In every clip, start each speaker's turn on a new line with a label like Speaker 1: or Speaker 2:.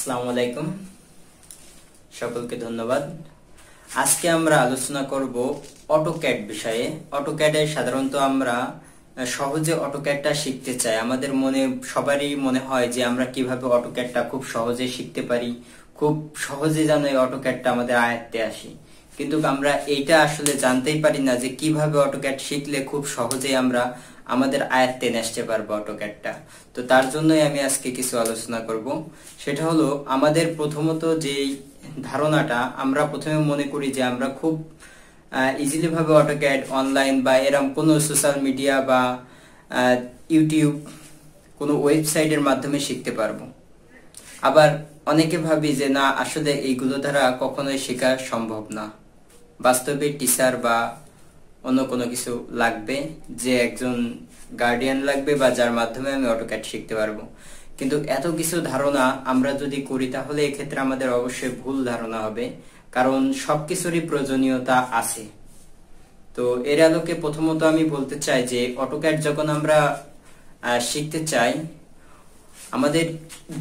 Speaker 1: আসসালামু সকলকে ধন্যবাদ। আজকে আমরা আলোচনা করব অটোক্যাড বিষয়ে। অটোক্যাডে সাধারণত আমরা সহজে অটোক্যাডটা শিখতে চাই। আমাদের মনে, সবারই মনে হয় যে আমরা কীভাবে অটোক্যাডটা খুব সহজে শিখতে পারি, খুব সহজে যেন এই অটোক্যাডটা আমাদের আয়ত্তে আসে। কিন্তু আমরা এইটা আসলে জানতেই পারি না যে কীভাবে অটোক্যাড শিখলে খুব সহজেই আমরা আমাদের আয়ত্তে নেসতে পারব অটোক্যাডটা তো তার জন্যই আমি আজকে কিছু আলোচনা করব। সেটা হলো, আমাদের প্রথমত যে ধারণাটা, আমরা প্রথমে মনে করি যে আমরা খুব ইজিলি ভাবে অটোক্যাড অনলাইন বা এরম কোনো সোশ্যাল মিডিয়া বা ইউটিউব কোনো ওয়েবসাইটের মাধ্যমে শিখতে পারব। আবার অনেকে ভাবি যে, না, আসলে এইগুলো দ্বারা কখনোই শেখা সম্ভব না। বাস্তবে টিচার বা অন্য কোনো কিছু লাগবে যে একজন গার্ডিয়ান লাগবে বা যার মাধ্যমে আমি অটোক্যাড শিখতে পারব। কিন্তু এত কিছু ধারণা আমরা যদি করি, তাহলে এক্ষেত্রে আমাদের অবশ্যই ভুল ধারণা হবে, কারণ সবকিছুরই প্রয়োজনীয়তা আছে। তো এর আলোকে প্রথমত আমি বলতে চাই যে অটোক্যাড যখন আমরা শিখতে চাই, আমাদের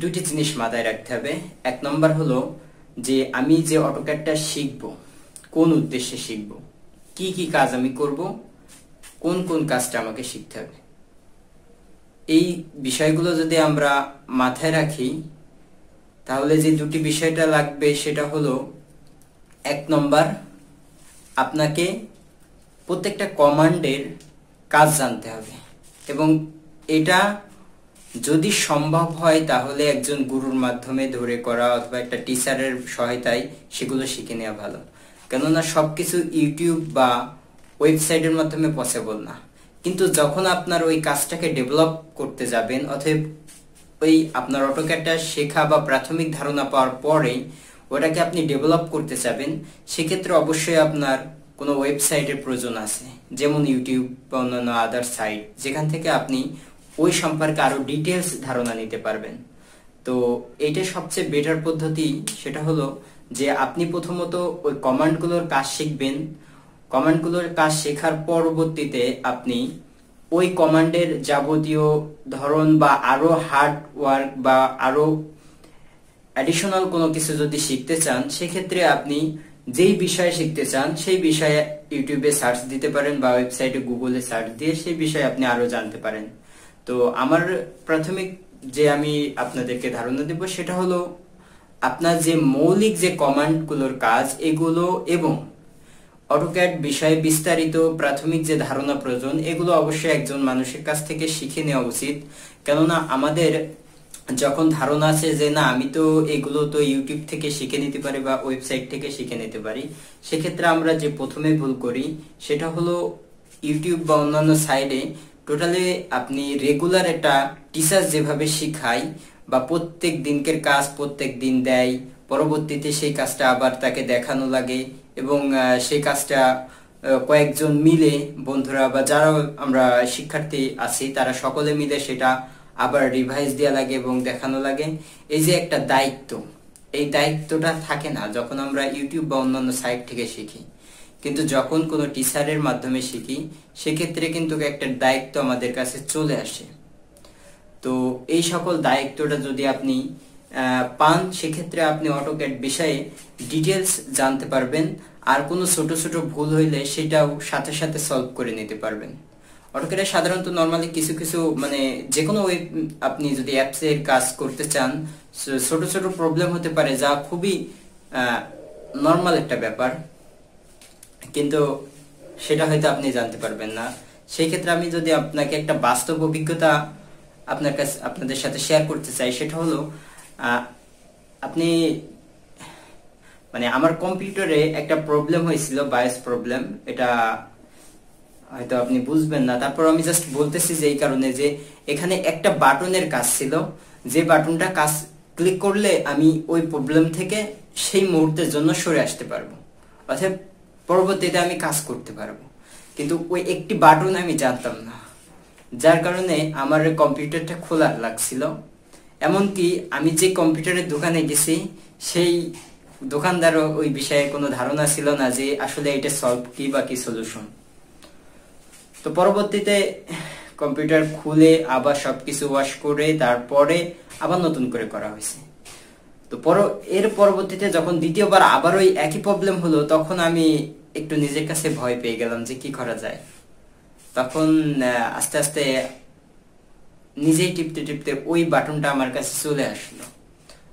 Speaker 1: দুটি জিনিস মাথায় রাখতে হবে। এক নম্বর হলো যে, আমি যে অটোক্যাডটা শিখব, কোন উদ্দেশ্যে শিখব? কি কি কাজ আমি করব? কোন কোন কাজটা আমাকে শিখতে হবে? এই বিষয়গুলো যদি আমরা মাথায় রাখি, তাহলে যে দুটি বিষয়টা লাগবে সেটা হলো, এক নম্বর, আপনাকে প্রত্যেকটা কমান্ডের কাজ জানতে হবে এবং এটা যদি সম্ভব হয়, তাহলে একজন গুরুর মাধ্যমে ধরে করা অথবা একটা টিচারের সহায়তায় সেগুলো শিখে নেওয়া ভালো। কেননা সবকিছু ইউটিউব বা ওয়েবসাইটের মাধ্যমে পসিবল না। কিন্তু যখন আপনার ওই কাজটাকে ডেভেলপ করতে যাবেন, অতএব ওই আপনার অটোক্যাডটা শেখা বা প্রাথমিক ধারণা পাওয়ার পরে ওটাকে আপনি ডেভেলপ করতে চাবেন সেক্ষেত্রে অবশ্যই আপনার কোনো ওয়েবসাইটের প্রয়োজন আছে। যেমন ইউটিউব বা অন্যান্য আদার সাইট যেখান থেকে আপনি ওই সম্পর্কে আরও ডিটেলস ধারণা নিতে পারবেন। তো এইটা সবচেয়ে বেটার পদ্ধতি, সেটা হলো যে আপনি প্রথমত ওই কমান্ডগুলোর কাজ শিখবেন। কমান্ডগুলোর কাজ শেখার পরবর্তীতে আপনি ওই কমান্ডের যাবতীয় ধরন বা আরও হার্ড ওয়ার্ক বা আরও অ্যাডিশনাল কোনো কিছু যদি শিখতে চান, সেক্ষেত্রে আপনি যেই বিষয়ে শিখতে চান, সেই বিষয়ে ইউটিউবে সার্চ দিতে পারেন বা ওয়েবসাইটে গুগলে সার্চ দিয়ে সেই বিষয়ে আপনি আরও জানতে পারেন। তো আমার প্রাথমিক যে আমি আপনাদেরকে ধারণা দেব, সেটা হলো আপনার যে মৌলিক যে কমান্ডগুলোর কাজ, এগুলো এবং অটোক্যাড বিষয়ে বিস্তারিত প্রাথমিক যে ধারণা প্রয়োজন, এগুলো অবশ্যই একজন মানুষের কাছ থেকে শিখে নেওয়া উচিত। কেননা আমাদের যখন ধারণা আছে যে, না, আমি তো এগুলো তো ইউটিউব থেকে শিখে নিতে পারি বা ওয়েবসাইট থেকে শিখে নিতে পারি, সেক্ষেত্রে আমরা যে প্রথমে ভুল করি, সেটা হলো ইউটিউব বা অন্যান্য সাইডে টোটালি আপনি রেগুলার একটা টিচার যেভাবে শিখায় বা প্রত্যেক দিনকের কাজ প্রত্যেক দিন দেয়। পরবর্তীতে সেই কাজটা আবার তাকে দেখানো লাগে এবং সেই কাজটা কয়েকজন মিলে বন্ধুরা বা যারা আমরা শিক্ষার্থী আছি, তারা সকলে মিলে সেটা আবার রিভাইজ দেওয়া লাগে এবং দেখানো লাগে। এই যে একটা দায়িত্ব, এই দায়িত্বটা থাকে না যখন আমরা ইউটিউব বা অন্যান্য সাইট থেকে শিখি। কিন্তু যখন কোনো টিচারের মাধ্যমে শিখি, সেক্ষেত্রে কিন্তু একটা দায়িত্ব আমাদের কাছে চলে আসে। তো এই সকল দায়িত্বটা যদি আপনি পান, সেক্ষেত্রে আপনি অটোক্যাড বিষয়ে ডিটেলস জানতে পারবেন। আর কোনো ছোট ছোট ভুল হইলে সেটাও সাথে সাথে সলভ করে নিতে পারবেন। অটোক্যাডে সাধারণত নর্মালি কিছু কিছু মানে যে কোনো ওয়েব আপনি যদি অ্যাপসের কাজ করতে চান ছোট ছোট প্রবলেম হতে পারে যা খুবই নর্মাল একটা ব্যাপার। কিন্তু সেটা হয়তো আপনি জানতে পারবেন না। সেই ক্ষেত্রে আমি যদি আপনাকে একটা বাস্তব অভিজ্ঞতা আপনার কাছে, আপনাদের সাথে শেয়ার করতে চাই, সেটা হলো আপনি মানে আমার কম্পিউটারে একটা প্রবলেম হয়েছিল বায়োস প্রবলেম এটা হয়তো আপনি বুঝবেন না। তারপর আমি জাস্ট বলতেছি যে এই কারণে যে এখানে একটা বাটনের কাজ ছিল, যে বাটনটা কাজ ক্লিক করলে আমি ওই প্রবলেম থেকে সেই মুহূর্তের জন্য সরে আসতে পারব। অর্থাৎ পরবর্তীতে আমি কাজ করতে পারব। কিন্তু ওই একটি বাটন আমি জানতাম না। যার কারণে আমার কম্পিউটারটা খোলা লাগছিল। এমনকি আমি যে কম্পিউটারের দোকানে গেছি, সেই দোকানদারও ওই বিষয়ে কোনো ধারণা ছিল না যে আসলে এটা সলভ কি বা কি সলিউশন তো পরবর্তীতে কম্পিউটার খুলে আবার সবকিছু ওয়াশ করে তারপরে আবার নতুন করে করা হয়েছে। তো পর এর পরবর্তীতে যখন দ্বিতীয়বার আবার ওই একই প্রবলেম হলো, তখন আমি একটু নিজের কাছে ভয় পেয়ে গেলাম যে কি করা যায়। তখন আস্তে আস্তে নিজেই টিপতে টিপতে ওই বাটনটা আমার কাছে চলে আসলো।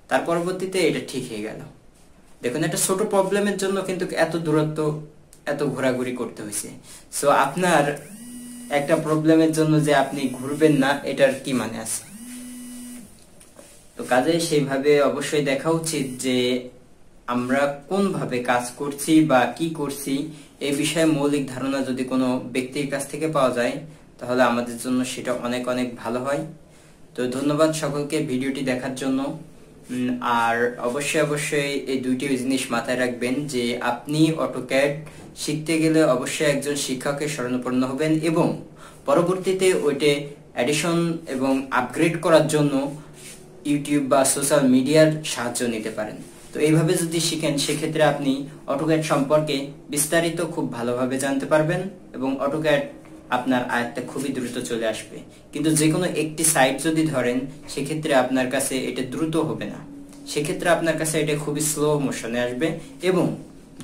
Speaker 1: তার পরবর্তীতে এটা ঠিক হয়ে গেল। দেখুন, একটা ছোট প্রবলেমের জন্য কিন্তু এত দূরত্ব, এত ঘোরাঘুরি করতে হয়েছে। সো আপনার একটা প্রবলেমের জন্য যে আপনি ঘুরবেন না, এটার কি মানে আছে? তো কাজে সেইভাবে অবশ্যই দেখা উচিত যে আমরা কোনভাবে কাজ করছি বা কি করছি এই বিষয়ে মৌলিক ধারণা যদি কোনো ব্যক্তির কাছ থেকে পাওয়া যায়, তাহলে আমাদের জন্য সেটা অনেক অনেক ভালো হয়। তো ধন্যবাদ সকলকে ভিডিওটি দেখার জন্য। আর অবশ্যই অবশ্যই এই দুইটি জিনিস মাথায় রাখবেন যে আপনি অটোক্যাড শিখতে গেলে অবশ্যই একজন শিক্ষকের শরণাপন্ন হবেন এবং পরবর্তীতে ওইটে অ্যাডিশন এবং আপগ্রেড করার জন্য ইউটিউব বা সোশ্যাল মিডিয়ার সাহায্য নিতে পারেন। তো এইভাবে যদি শিখেন, সেক্ষেত্রে আপনি অটোক্যাড সম্পর্কে বিস্তারিত খুব ভালোভাবে জানতে পারবেন এবং অটোক্যাড আপনার আয়ত্তে খুবই দ্রুত চলে আসবে। কিন্তু যে কোনো একটি সাইট যদি ধরেন, সেক্ষেত্রে আপনার কাছে এটা দ্রুত হবে না। সেক্ষেত্রে আপনার কাছে এটা খুবই স্লো মোশনে আসবে এবং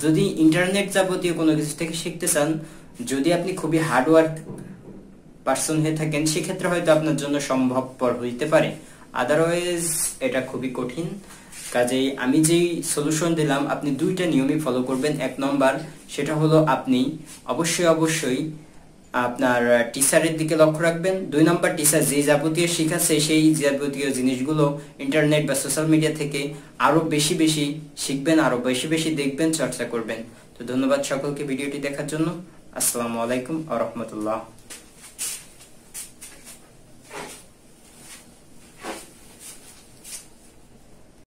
Speaker 1: যদি ইন্টারনেট যাবতীয় কোনো কিছু থেকে শিখতে চান, যদি আপনি খুবই হার্ডওয়ার্ক পার্সন হয়ে থাকেন, সেক্ষেত্রে হয়তো আপনার জন্য সম্ভবপর হইতে পারে। আদারওয়াইজ এটা খুবই কঠিন। কাজেই আমি যেই সলিউশন দিলাম, আপনি দুইটা নিয়মই ফলো করবেন। এক নম্বর সেটা হলো আপনি অবশ্যই অবশ্যই আপনার টিচারের দিকে লক্ষ্য রাখবেন। দুই নম্বর টিচার যে যাবতীয় শিখাচ্ছে সেই যাবতীয় জিনিসগুলো ইন্টারনেট বা সোশ্যাল মিডিয়া থেকে আরও বেশি বেশি শিখবেন, আরও বেশি বেশি দেখবেন, চর্চা করবেন। তো ধন্যবাদ সকলকে ভিডিওটি দেখার জন্য। আসসালামু আলাইকুম আ রহমতুল্লাহ।